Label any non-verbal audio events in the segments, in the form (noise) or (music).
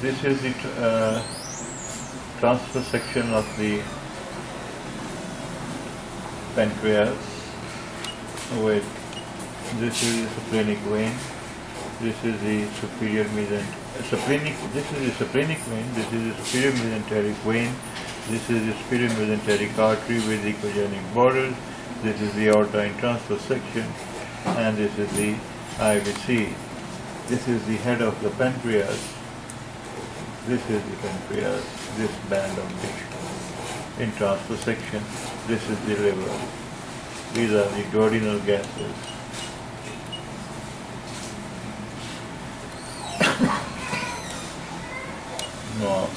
this is the uh, transverse section of the pancreas. With this is the splenic vein, this is the superior mesenteric, splenic, this is the splenic vein, this is the superior mesenteric vein, this is the superior mesenteric artery with echogenic borders, this is the aorta in transverse section, and this is the IVC. This is the head of the pancreas, this is the pancreas, this band of tissue. In transverse section, this is the liver. These are the duodenal gases. (coughs) Now,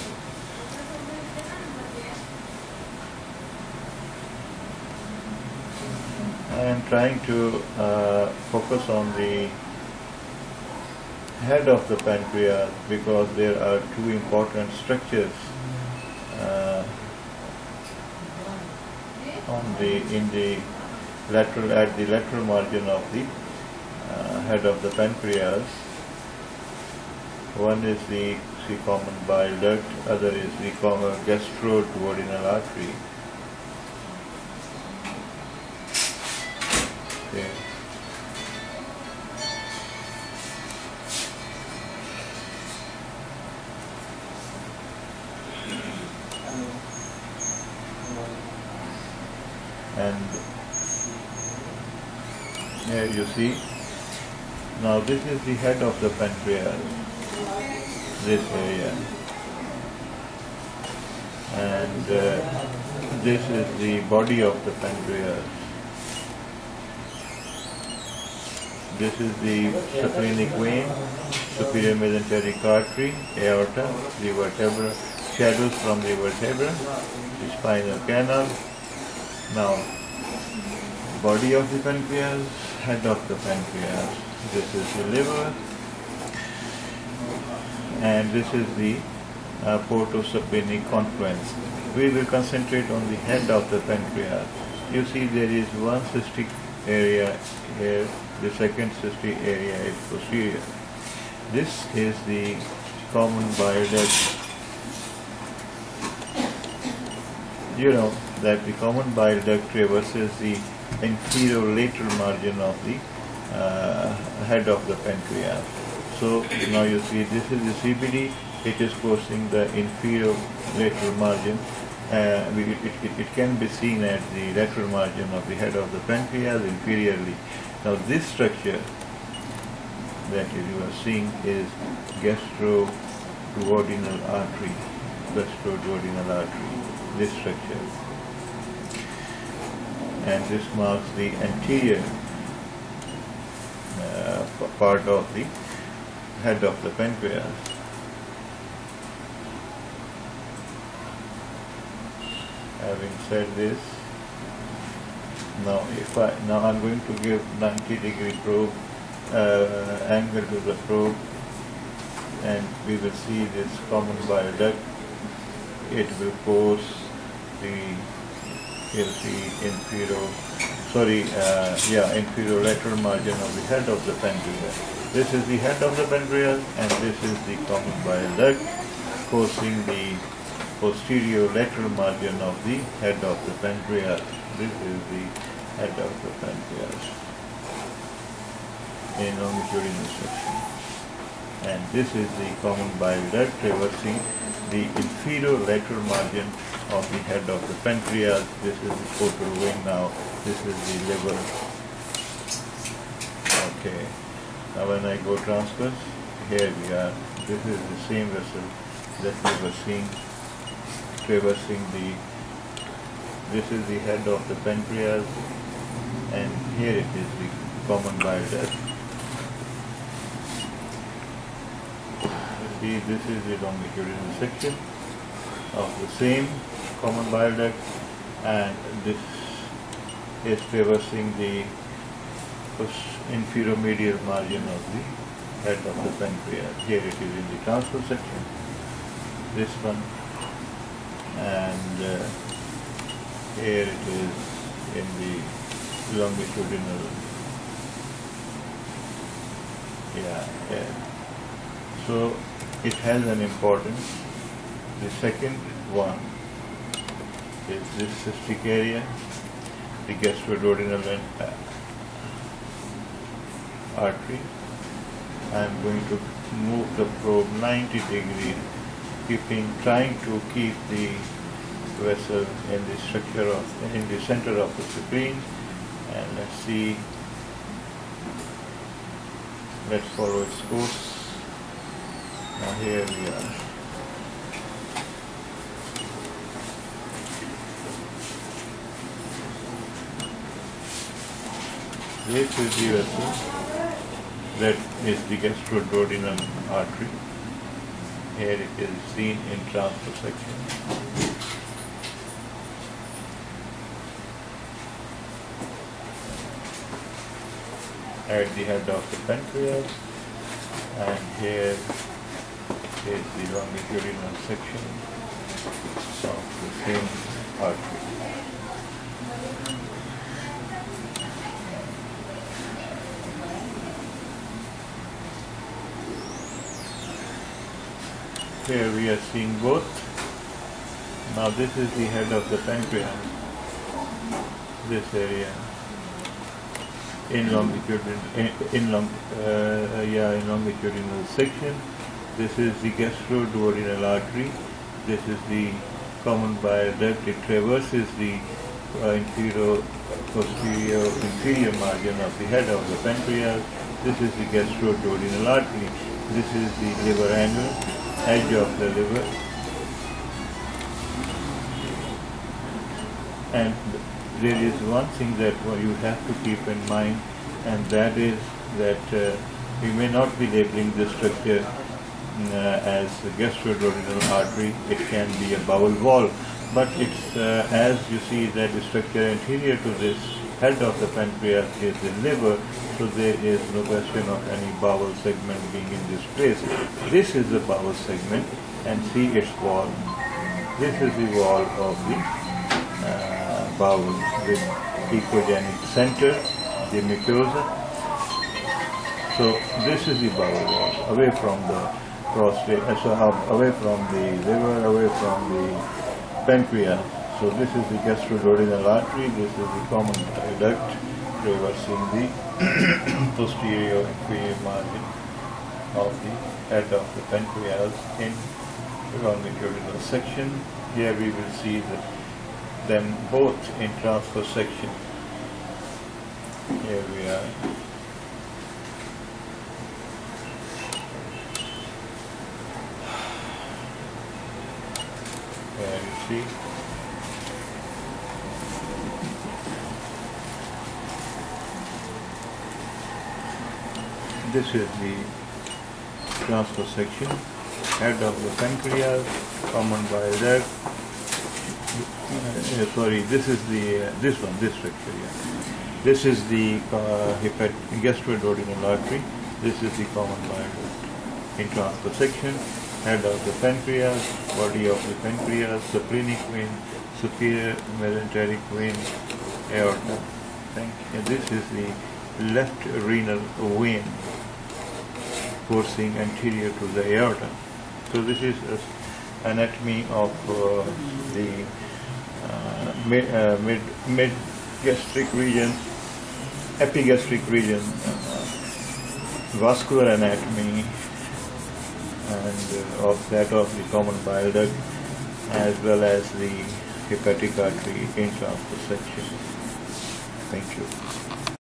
I am trying to uh, focus on the head of the pancreas because there are two important structures uh, on the in the lateral at the lateral margin of the uh, head of the pancreas. One is the, the common bile duct, other is the common gastroduodenal artery. Okay. You see, now this is the head of the pancreas, this area. And uh, this is the body of the pancreas. This is the splenic vein, superior mesenteric artery, aorta, the vertebra, shadows from the vertebra, the spinal canal. Now, body of the pancreas, head of the pancreas. This is the liver, and this is the uh, portosplenic confluence. We will concentrate on the head of the pancreas. You see there is one cystic area here, the second cystic area is posterior. This is the common bile duct. You know that the common bile duct traverses the inferior lateral margin of the uh, head of the pancreas. So now you see this is the CBD, it is crossing the inferior lateral margin. Uh, it, it, it can be seen at the lateral margin of the head of the pancreas inferiorly. Now this structure that you are seeing is gastroduodenal artery, gastroduodenal artery, this structure. And this marks the anterior uh, part of the head of the pancreas. Having said this, now if I now I'm going to give 90 degree probe uh, angle to the probe, and we will see this common bile duct. It will cause the you'll see inferior, sorry, uh, yeah, inferior lateral margin of the head of the pancreas. This is the head of the pancreas and this is the common bile duct causing the posterior lateral margin of the head of the pancreas. This is the head of the pancreas in longitudinal section. And this is the common bile duct traversing the inferior lateral margin of the head of the pancreas. This is the portal vein now. This is the liver. Okay. Now when I go transverse, here we are. This is the same vessel that we were seeing traversing the, this is the head of the pancreas and here it is the common bile duct. See, this is the longitudinal section of the same common bile duct and this is traversing the pos- inferior medial margin of the head of the pancreas. Here it is in the transverse section, this one, and uh, here it is in the longitudinal, yeah, here. So it has an importance. The second one is this cystic area, the gastroduodenal uh, artery. I am going to move the probe 90 degrees, keeping trying to keep the vessel in the structure of in the center of the spleen and let's see let's follow its course now here we are this is the vessel that is the gastroduodenal artery. Here it is seen in transverse section. At the head of the pancreas and here is the longitudinal section of the same artery. Here we are seeing both. Now this is the head of the pancreas, this area in longitudinal in, in long uh, yeah in longitudinal section. This is the gastroduodenal artery. This is the common bile duct. It traverses the uh, inferior posterior inferior margin of the head of the pancreas. This is the gastroduodenal artery. This is the liver angle, edge of the liver. And there is one thing that you have to keep in mind, and that is that uh, we may not be labeling this structure as a gastroduodenal artery. It can be a bowel wall, but it's uh, as you see that the structure anterior to this head of the pancreas is the liver, so there is no question of any bowel segment being in this place. This is the bowel segment, and see its wall. This is the wall of the uh, bowel with echogenic center, the mucosa. So this is the bowel wall, away from the prostate, uh, so away from the liver, away from the pancreas. So this is the gastroduodenal artery, this is the common duct traversing the (coughs) posterior inferior margin of the head of the pancreas in the longitudinal section. Here we will see the them both in transverse section. Here we are. See. This is the transverse section, head of the pancreas, common bile duct, uh, sorry, this is the uh, this one, this structure. Yeah. This is the uh, gastroduodenal artery. This is the common bile in transverse section, head of the pancreas, body of the pancreas, splenic vein, superior mesenteric vein, aorta. You. This is the left renal vein coursing anterior to the aorta. So this is a anatomy of uh, the uh, mid, uh, mid, mid gastric region, epigastric region, uh, vascular anatomy, and uh, of that of the common bile duct, as well as the hepatic artery in transverse section. Thank you.